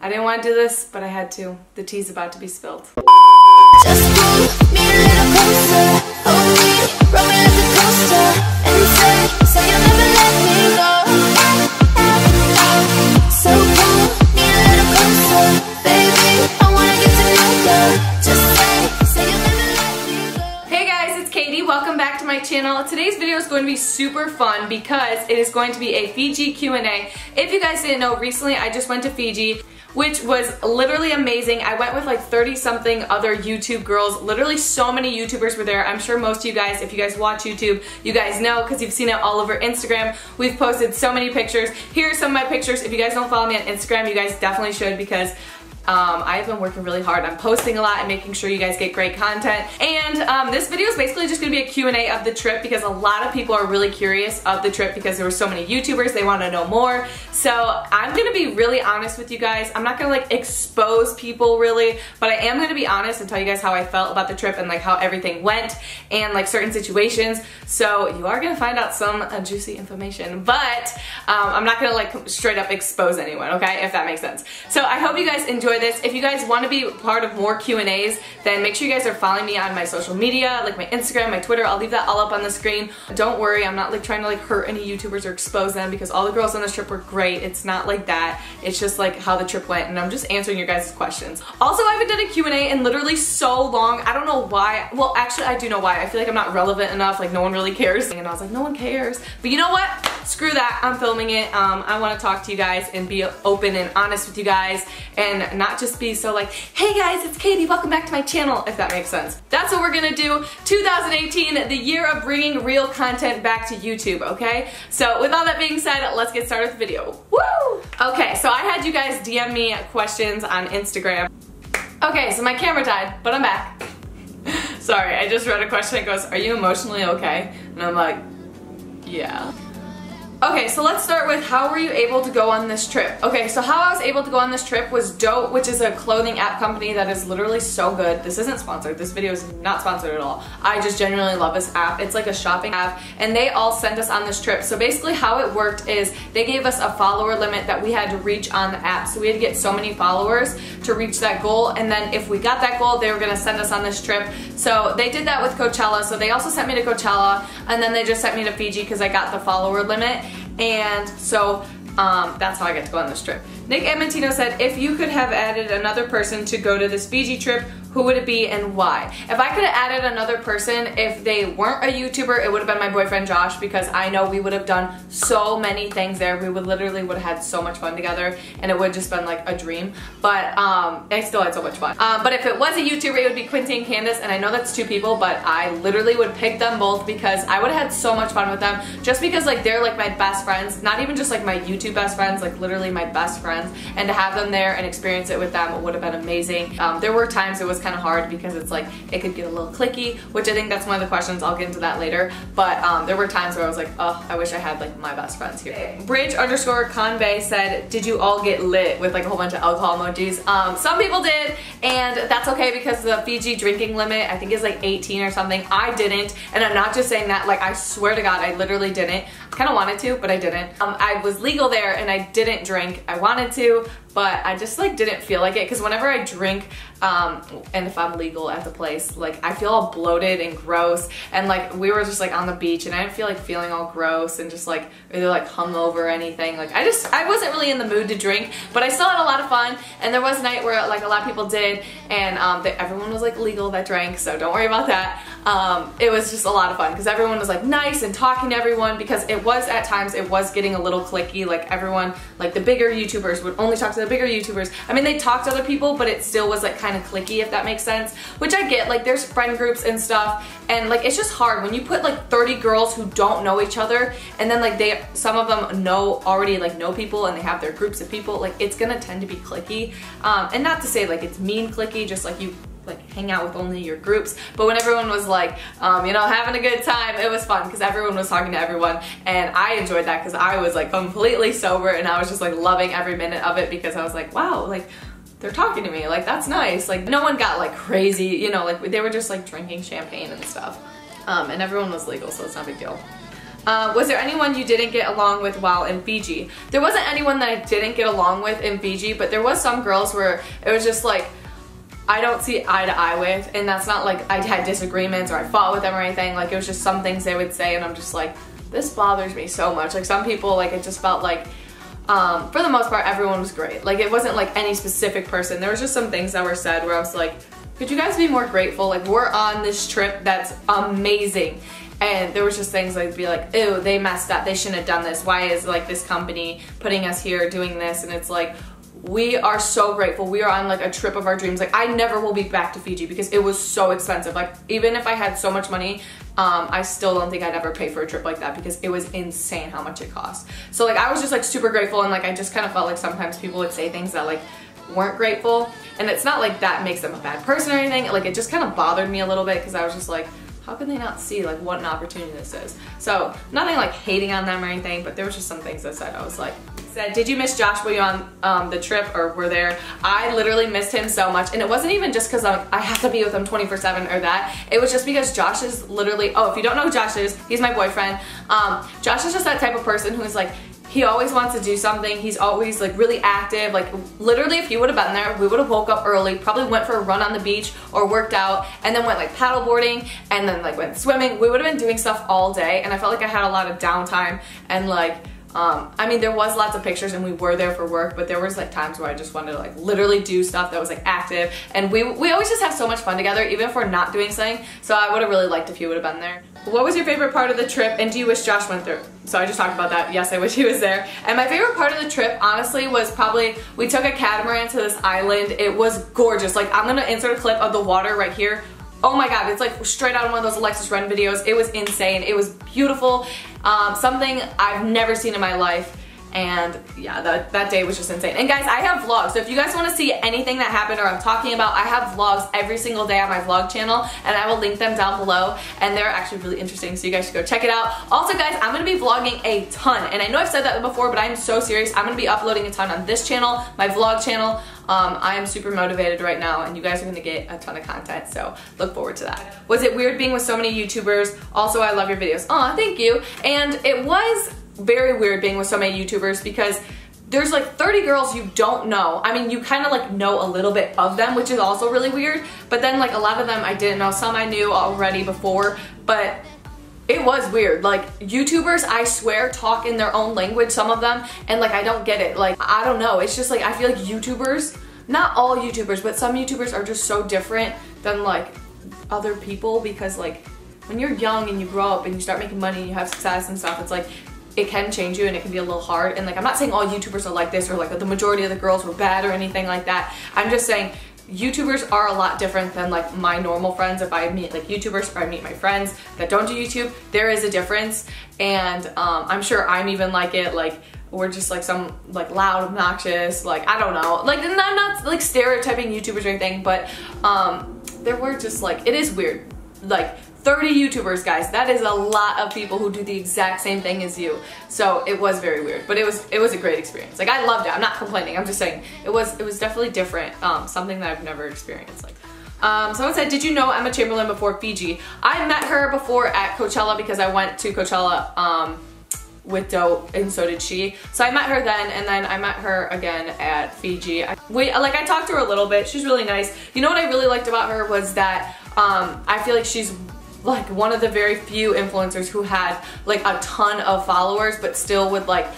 I didn't want to do this, but I had to. The tea's about to be spilled. Just pull me a little closer. Hold me, roll me like a coaster. And say, say you'll never let me go. So pull me a little closer, baby. I wanna get to know you. Just say, say you'll never let me go. Hey guys, it's Katie. Welcome back to my channel. Today's video is going to be super fun because it is going to be a Fiji Q&A. If you guys didn't know, recently I just went to Fiji which was literally amazing. I went with like 30 something other YouTube girls. Literally so many YouTubers were there. I'm sure most of you guys, if you guys watch YouTube, you guys know because you've seen it all over Instagram. We've posted so many pictures. Here are some of my pictures. If you guys don't follow me on Instagram, you guys definitely should because um, I've been working really hard. I'm posting a lot and making sure you guys get great content. And um, this video is basically just gonna be a Q&A of the trip because a lot of people are really curious of the trip because there were so many YouTubers, they wanna know more. So I'm gonna be really honest with you guys. I'm not gonna like expose people really, but I am gonna be honest and tell you guys how I felt about the trip and like how everything went and like certain situations. So you are gonna find out some uh, juicy information, but um, I'm not gonna like straight up expose anyone, okay? If that makes sense. So I hope you guys this. If you guys want to be part of more Q&As, then make sure you guys are following me on my social media, like my Instagram, my Twitter. I'll leave that all up on the screen. Don't worry, I'm not like trying to like hurt any YouTubers or expose them because all the girls on this trip were great. It's not like that. It's just like how the trip went and I'm just answering your guys' questions. Also, I haven't done a Q&A in literally so long. I don't know why. Well, actually, I do know why. I feel like I'm not relevant enough. Like no one really cares. And I was like, no one cares. But you know what? Screw that. I'm filming it. Um, I want to talk to you guys and be open and honest with you guys and not just be so like, hey guys, it's Katie, welcome back to my channel, if that makes sense. That's what we're gonna do. 2018, the year of bringing real content back to YouTube, okay? So with all that being said, let's get started with the video. Woo! Okay, so I had you guys DM me questions on Instagram. Okay, so my camera died, but I'm back. Sorry, I just read a question that goes, are you emotionally okay? And I'm like, yeah. Okay, so let's start with how were you able to go on this trip? Okay, so how I was able to go on this trip was Dote, which is a clothing app company that is literally so good. This isn't sponsored. This video is not sponsored at all. I just genuinely love this app. It's like a shopping app, and they all sent us on this trip. So basically how it worked is they gave us a follower limit that we had to reach on the app. So we had to get so many followers to reach that goal, and then if we got that goal, they were gonna send us on this trip. So they did that with Coachella. So they also sent me to Coachella, and then they just sent me to Fiji because I got the follower limit. And so um, that's how I get to go on this trip. Nick Amantino said, if you could have added another person to go to this Fiji trip, who would it be and why? If I could have added another person, if they weren't a YouTuber, it would have been my boyfriend Josh because I know we would have done so many things there. We would literally would have had so much fun together and it would have just been like a dream. But um, I still had so much fun. Um, but if it was a YouTuber, it would be Quincy and Candace and I know that's two people, but I literally would pick them both because I would have had so much fun with them just because like they're like my best friends, not even just like my YouTube best friends, like literally my best friends and to have them there and experience it with them would have been amazing. Um, there were times it was kind of hard because it's like it could get a little clicky, which I think that's one of the questions. I'll get into that later. But um, there were times where I was like, oh, I wish I had like my best friends here. Bridge underscore Convey said, did you all get lit with like a whole bunch of alcohol emojis? Um, some people did, and that's okay because the Fiji drinking limit I think is like 18 or something. I didn't, and I'm not just saying that. Like I swear to God, I literally didn't. Kind of wanted to, but I didn't. Um, I was legal there and I didn't drink. I wanted to, but I just like didn't feel like it. Because whenever I drink um, and if I'm legal at the place like I feel all bloated and gross. And like we were just like on the beach and I didn't feel like feeling all gross and just like either like hungover or anything. Like I just I wasn't really in the mood to drink but I still had a lot of fun. And there was a night where like a lot of people did and um, everyone was like legal that drank so don't worry about that um, it was just a lot of fun because everyone was like nice and talking to everyone because it was at times it was getting a little clicky like everyone like the bigger YouTubers would only talk to the bigger YouTubers. I mean, they talked to other people, but it still was like kind of clicky, if that makes sense, which I get. Like, there's friend groups and stuff, and like, it's just hard when you put like 30 girls who don't know each other, and then like they, some of them know already like know people and they have their groups of people, like it's gonna tend to be clicky. Um, and not to say like it's mean clicky, just like you like hang out with only your groups. But when everyone was like, um, you know, having a good time, it was fun because everyone was talking to everyone. And I enjoyed that because I was like completely sober and I was just like loving every minute of it because I was like, wow, like they're talking to me. Like that's nice. Like no one got like crazy, you know, like they were just like drinking champagne and stuff. Um, and everyone was legal, so it's not a big deal. Uh, was there anyone you didn't get along with while in Fiji? There wasn't anyone that I didn't get along with in Fiji, but there was some girls where it was just like, I don't see eye to eye with, and that's not like I had disagreements or I fought with them or anything. Like it was just some things they would say, and I'm just like, this bothers me so much. Like some people, like it just felt like, um, for the most part, everyone was great. Like it wasn't like any specific person. There was just some things that were said where I was like, could you guys be more grateful? Like we're on this trip that's amazing. And there was just things like be like, ew, they messed up. They shouldn't have done this. Why is like this company putting us here doing this? And it's like, we are so grateful. We are on like a trip of our dreams. Like I never will be back to Fiji because it was so expensive. Like even if I had so much money, um, I still don't think I'd ever pay for a trip like that because it was insane how much it cost. So like I was just like super grateful and like I just kind of felt like sometimes people would say things that like weren't grateful and it's not like that makes them a bad person or anything. Like it just kind of bothered me a little bit because I was just like, how can they not see like what an opportunity this is? So nothing like hating on them or anything, but there was just some things that said I was like, said, did you miss Josh while you on um, the trip or were there? I literally missed him so much. And it wasn't even just because I have to be with him 24 7 or that. It was just because Josh is literally, oh, if you don't know who Josh is, he's my boyfriend. Um, Josh is just that type of person who is like, he always wants to do something. He's always like really active. Like literally if you would have been there, we would have woke up early, probably went for a run on the beach or worked out and then went like paddle boarding and then like went swimming. We would have been doing stuff all day and I felt like I had a lot of downtime and like um, I mean, there was lots of pictures and we were there for work, but there was like times where I just wanted to like literally do stuff that was like active. And we, we always just have so much fun together, even if we're not doing something. So I would have really liked if you would have been there. What was your favorite part of the trip and do you wish Josh went through? So I just talked about that. Yes, I wish he was there. And my favorite part of the trip, honestly, was probably we took a catamaran to this island. It was gorgeous. Like I'm gonna insert a clip of the water right here Oh my god, it's like straight out of one of those Alexis Ren videos. It was insane. It was beautiful. Um, something I've never seen in my life. And yeah, that, that day was just insane. And guys, I have vlogs. So if you guys want to see anything that happened or I'm talking about, I have vlogs every single day on my vlog channel. And I will link them down below. And they're actually really interesting. So you guys should go check it out. Also guys, I'm going to be vlogging a ton. And I know I've said that before, but I'm so serious. I'm going to be uploading a ton on this channel, my vlog channel. Um, I am super motivated right now and you guys are gonna get a ton of content, so look forward to that. Was it weird being with so many YouTubers? Also, I love your videos. Aw, thank you. And it was very weird being with so many YouTubers because there's like 30 girls you don't know. I mean, you kind of like know a little bit of them, which is also really weird. But then like a lot of them I didn't know. Some I knew already before, but it was weird. Like YouTubers, I swear, talk in their own language, some of them, and like I don't get it. Like, I don't know. It's just like I feel like YouTubers, not all YouTubers, but some YouTubers are just so different than like other people because like when you're young and you grow up and you start making money and you have success and stuff, it's like it can change you and it can be a little hard. And like, I'm not saying all YouTubers are like this or like the majority of the girls were bad or anything like that. I'm just saying YouTubers are a lot different than like my normal friends. If I meet like YouTubers or I meet my friends that don't do YouTube, there is a difference. And um, I'm sure I'm even like it, like we're just like some like loud, obnoxious, like I don't know. Like I'm not like stereotyping YouTubers or anything, but um, there were just like, it is weird. Like 30 YouTubers, guys. That is a lot of people who do the exact same thing as you. So it was very weird, but it was it was a great experience. Like I loved it. I'm not complaining. I'm just saying it was it was definitely different. Um, something that I've never experienced. Like. Um, someone said, did you know Emma Chamberlain before Fiji? I met her before at Coachella because I went to Coachella um, with Dote and so did she. So I met her then and then I met her again at Fiji. I, we, like I talked to her a little bit. She's really nice. You know what I really liked about her was that um, I feel like she's like one of the very few influencers who had like a ton of followers but still would like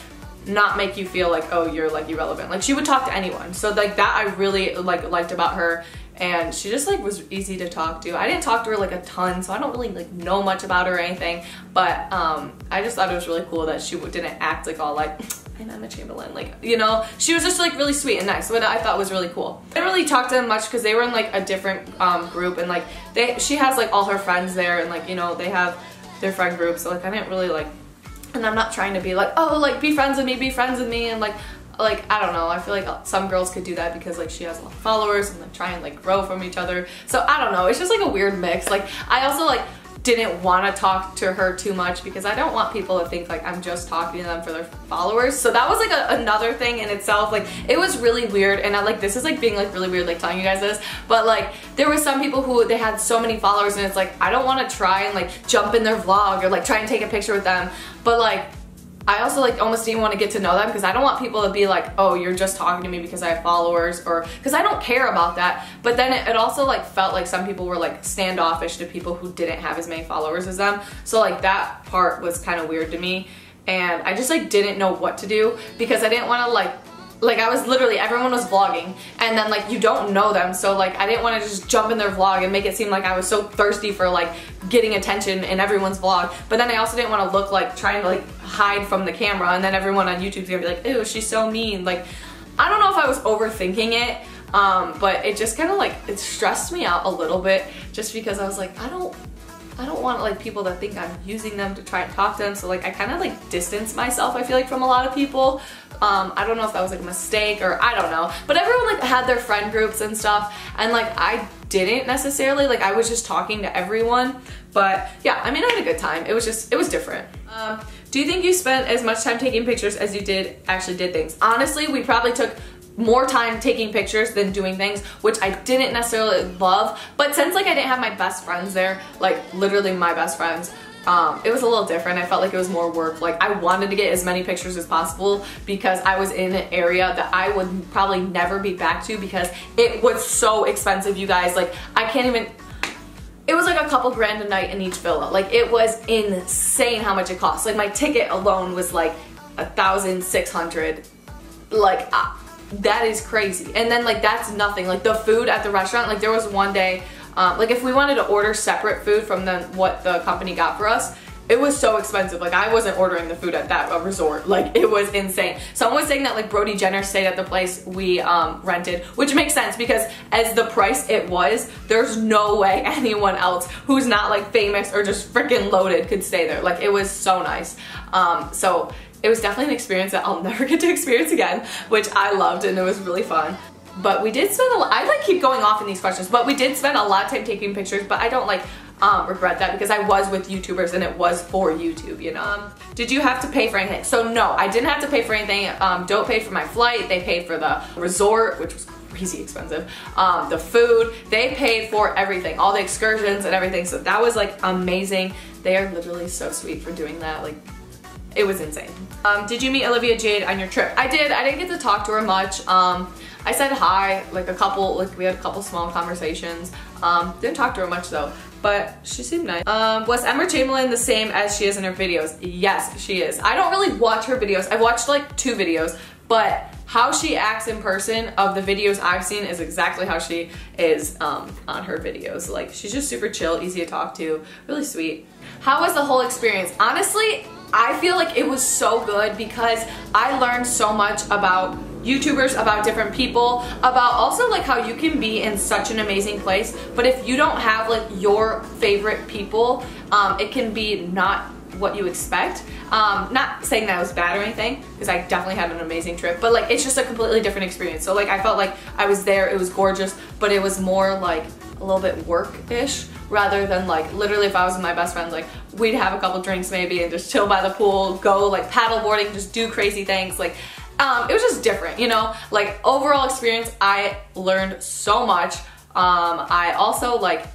not make you feel like oh you're like irrelevant. Like she would talk to anyone. So like that I really like liked about her. And she just like was easy to talk to. I didn't talk to her like a ton so I don't really like know much about her or anything. But um I just thought it was really cool that she didn't act like all like I'm Emma Chamberlain. Like, you know, she was just like really sweet and nice, what I thought was really cool. I didn't really talk to them much because they were in like a different um, group and like they, she has like all her friends there and like, you know, they have their friend group. So like I didn't really like, and I'm not trying to be like, oh, like be friends with me, be friends with me. And like, like I don't know I feel like some girls could do that because like she has a lot of followers and like try and like grow from each other so I don't know it's just like a weird mix like I also like didn't want to talk to her too much because I don't want people to think like I'm just talking to them for their followers. So that was like a, another thing in itself. Like it was really weird and I like this is like being like really weird like telling you guys this, but like there were some people who they had so many followers and it's like I don't want to try and like jump in their vlog or like try and take a picture with them. But like I also like almost didn't want to get to know them because I don't want people to be like, oh, you're just talking to me because I have followers or because I don't care about that. But then it, it, also like felt like some people were like standoffish to people who didn't have as many followers as them. So like that part was kind of weird to me. And I just like didn't know what to do because I didn't want to like like I was literally everyone was vlogging and then like you don't know them so like I didn't want to just jump in their vlog and make it seem like I was so thirsty for like getting attention in everyone's vlog but then I also didn't want to look like trying to like hide from the camera and then everyone on YouTube's gonna be like ew she's so mean like I don't know if I was overthinking it um, but it just kind of like it stressed me out a little bit just because I was like I don't I don't want like people to think I'm using them to try and talk to them. So like I kind of like distance myself, I feel like from a lot of people. Um, I don't know if that was like a mistake or I don't know. But everyone like had their friend groups and stuff. And like I didn't necessarily, like I was just talking to everyone. But yeah, I mean I had a good time. It was just, it was different. Um, do you think you spent as much time taking pictures as you did actually did things? Honestly, we probably took more time taking pictures than doing things, which I didn't necessarily love. But since like I didn't have my best friends there, like literally my best friends, um, it was a little different. I felt like it was more work. Like I wanted to get as many pictures as possible because I was in an area that I would probably never be back to because it was so expensive, you guys. Like I can't even, it was like a couple grand a night in each villa. Like it was insane how much it cost. Like my ticket alone was like a thousand six hundred. Like uh, that is crazy. And then like that's nothing. Like the food at the restaurant, like there was one day, um, like if we wanted to order separate food from the, what the company got for us, it was so expensive. Like I wasn't ordering the food at that resort. Like it was insane. Someone was saying that like Brody Jenner stayed at the place we um, rented, which makes sense because as the price it was, there's no way anyone else who's not like famous or just freaking loaded could stay there. Like it was so nice. Um, so it was definitely an experience that I'll never get to experience again, which I loved and it was really fun. But we did spend a lot, I like keep going off in these questions, but we did spend a lot of time taking pictures, but I don't like um, regret that because I was with YouTubers and it was for YouTube, you know. Um, did you have to pay for anything? So no, I didn't have to pay for anything. Um, Dote paid for my flight, they paid for the resort, which was crazy expensive. Um, the food, they paid for everything, all the excursions and everything. So that was like amazing. They are literally so sweet for doing that. Like it was insane. Um, did you meet Olivia Jade on your trip? I did. I didn't get to talk to her much. Um, I said hi, like a couple, like we had a couple small conversations. Um, didn't talk to her much though, but she seemed nice. Um, was Emma Chamberlain the same as she is in her videos? Yes, she is. I don't really watch her videos. I've watched like two videos, but how she acts in person of the videos I've seen is exactly how she is um, on her videos. Like she's just super chill, easy to talk to, really sweet. How was the whole experience? Honestly, I feel like it was so good because I learned so much about YouTubers, about different people, about also like how you can be in such an amazing place, but if you don't have like your favorite people, um, it can be not what you expect. Um, not saying that was bad or anything, because I definitely had an amazing trip, but like it's just a completely different experience. So like I felt like I was there, it was gorgeous, but it was more like a little bit work-ish rather than like literally if I was with my best friends like we'd have a couple drinks maybe and just chill by the pool go like paddleboarding just do crazy things like um, it was just different you know? Like overall experience I learned so much. Um, I also like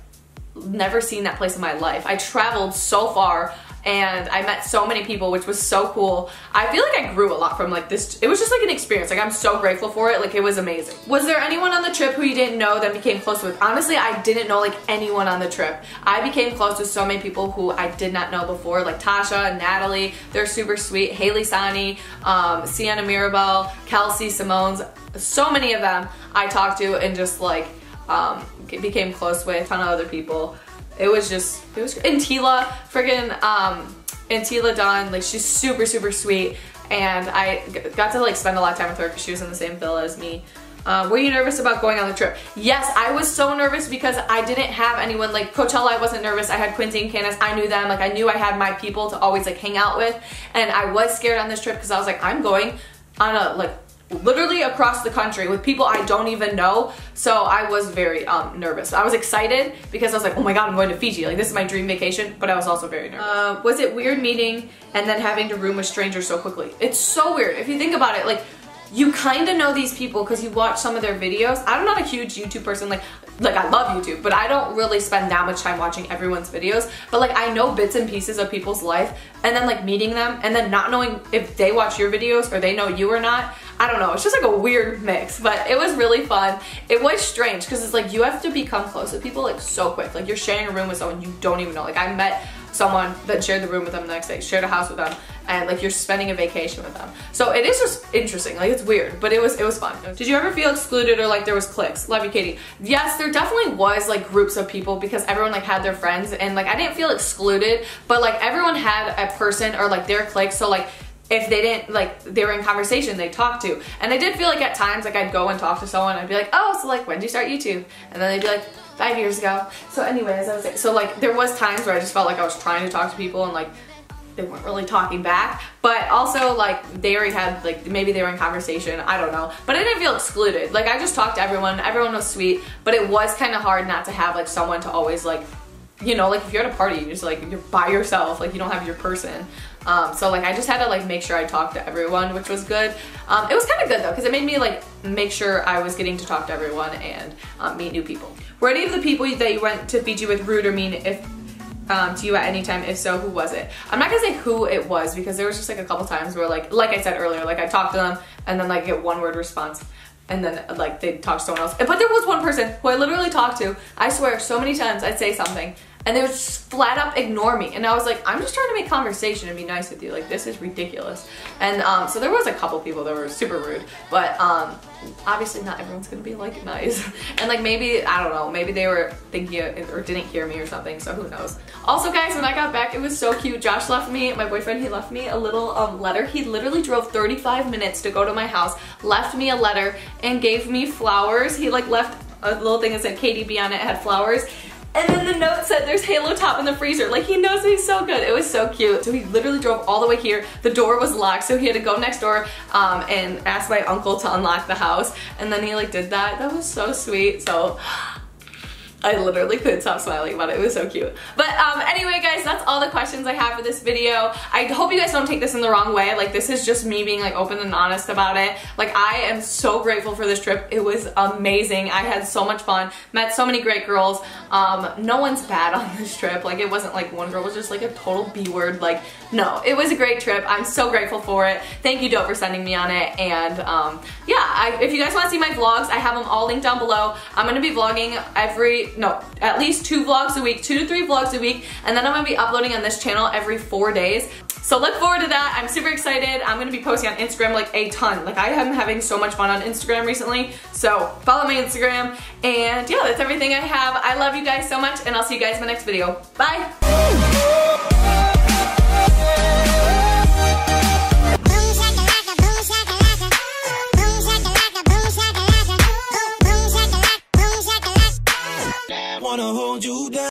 never seen that place in my life. I traveled so far and I met so many people, which was so cool. I feel like I grew a lot from like this. It was just like an experience. Like I'm so grateful for it. Like it was amazing. Was there anyone on the trip who you didn't know that became close with? Honestly, I didn't know like anyone on the trip. I became close with so many people who I did not know before, like Tasha, Natalie. They're super sweet. Haley Sani, um, Sienna Mirabel, Kelsey Simones. So many of them I talked to and just like um, became close with a ton of other people it was just, it was, and Tila, friggin', um, and Tila Dawn, like she's super, super sweet. And I got to like spend a lot of time with her because she was in the same villa as me. Uh, were you nervous about going on the trip? Yes, I was so nervous because I didn't have anyone, like Coachella I wasn't nervous, I had Quincy and Candace, I knew them, like I knew I had my people to always like hang out with, and I was scared on this trip because I was like, I'm going on a like literally across the country with people I don't even know. So I was very um, nervous. I was excited because I was like, oh my god, I'm going to Fiji. Like this is my dream vacation, but I was also very nervous. Uh, was it weird meeting and then having to room with strangers so quickly? It's so weird. If you think about it, like you kind of know these people because you watch some of their videos. I'm not a huge YouTube person. Like, like I love YouTube, but I don't really spend that much time watching everyone's videos. But like I know bits and pieces of people's life and then like meeting them and then not knowing if they watch your videos or they know you or not. I don't know. It's just like a weird mix, but it was really fun. It was strange because it's like you have to become close with people like so quick. Like you're sharing a room with someone you don't even know. Like I met someone that shared the room with them the next day, shared a house with them, and like you're spending a vacation with them. So it is just interesting. Like it's weird, but it was it was fun. Did you ever feel excluded or like there was cliques? Love you, Katie. Yes, there definitely was like groups of people because everyone like had their friends and like I didn't feel excluded, but like everyone had a person or like their clique. So like if they didn't like they were in conversation they talked to and i did feel like at times like i'd go and talk to someone i'd be like oh so like when did you start youtube and then they'd be like five years ago so anyways i was like so like there was times where i just felt like i was trying to talk to people and like they weren't really talking back, but also like they already had like maybe they were in conversation, I don't know. But I didn't feel excluded. Like I just talked to everyone, everyone was sweet, but it was kind of hard not to have like someone to always like you know, like if you're at a party, you're just like, you're by yourself, like you don't have your person. Um, so like I just had to like make sure I talked to everyone, which was good. Um, it was kind of good though, because it made me like make sure I was getting to talk to everyone and um, meet new people. Were any of the people that you went to Fiji with rude or mean if um, to you at any time? If so, who was it? I'm not gonna say who it was because there was just like a couple times where like, like I said earlier, like I talked to them and then like get one word response and then like they'd talk to someone else. But there was one person who I literally talked to, I swear so many times I'd say something and they would just flat up ignore me. And I was like, I'm just trying to make conversation and be nice with you. Like, this is ridiculous. And um, so there was a couple people that were super rude, but um, obviously not everyone's gonna be like nice. and like maybe, I don't know, maybe they were thinking or didn't hear me or something, so who knows. Also guys, when I got back, it was so cute. Josh left me, my boyfriend, he left me a little um, letter. He literally drove 35 minutes to go to my house, left me a letter, and gave me flowers. He like left a little thing that said KDB on it, it had flowers. And then the note said there's Halo Top in the freezer. Like he knows me so good. It was so cute. So he literally drove all the way here. The door was locked so he had to go next door um, and ask my uncle to unlock the house. And then he like did that. That was so sweet. So I literally couldn't stop smiling about it. It was so cute. But um, anyway, guys, that's all the questions I have for this video. I hope you guys don't take this in the wrong way. Like, this is just me being like open and honest about it. Like, I am so grateful for this trip. It was amazing. I had so much fun. Met so many great girls. Um, no one's bad on this trip. Like, it wasn't like one girl was just like a total B word. Like, no, it was a great trip. I'm so grateful for it. Thank you, Dote, for sending me on it. And um, yeah, I, if you guys want to see my vlogs, I have them all linked down below. I'm going to be vlogging every no, at least two vlogs a week, two to three vlogs a week, and then I'm gonna be uploading on this channel every four days. So look forward to that. I'm super excited. I'm gonna be posting on Instagram like a ton. Like I am having so much fun on Instagram recently. So follow my Instagram. And yeah, that's everything I have. I love you guys so much and I'll see you guys in my next video. Bye. Hold you.